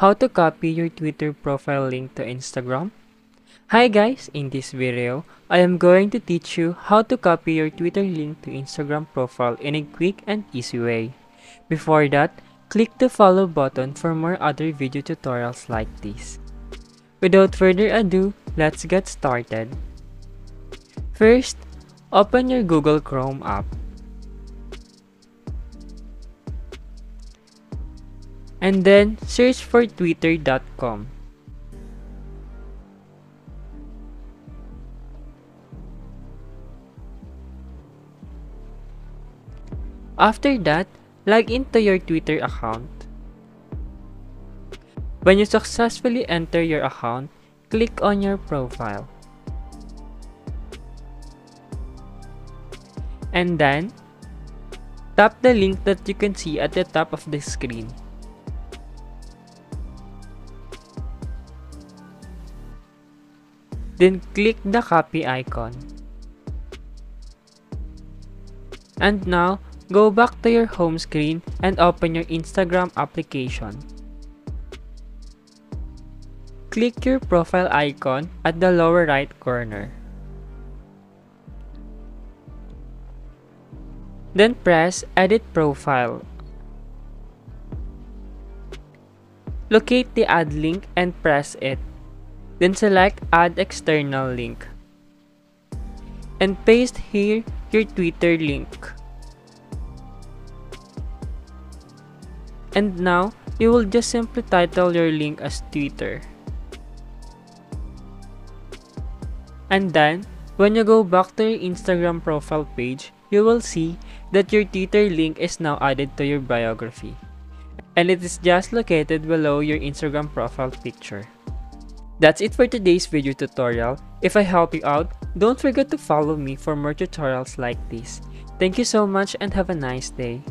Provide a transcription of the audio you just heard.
How to copy your Twitter profile link to Instagram? Hi guys, in this video, I am going to teach you how to copy your Twitter link to Instagram profile in a quick and easy way. Before that, click the follow button for more other video tutorials like this. Without further ado, let's get started. First, open your Google Chrome app. And then search for twitter.com. After that, log into your Twitter account. When you successfully enter your account, click on your profile. And then, tap the link that you can see at the top of the screen. Then click the copy icon. And now, go back to your home screen and open your Instagram application. Click your profile icon at the lower right corner. Then press Edit Profile. Locate the add link and press it. Then select Add External Link. And paste here your Twitter link. And now, you will just simply title your link as Twitter. And then, when you go back to your Instagram profile page, you will see that your Twitter link is now added to your biography. And it is just located below your Instagram profile picture. That's it for today's video tutorial. If I help you out, don't forget to follow me for more tutorials like this. Thank you so much and have a nice day.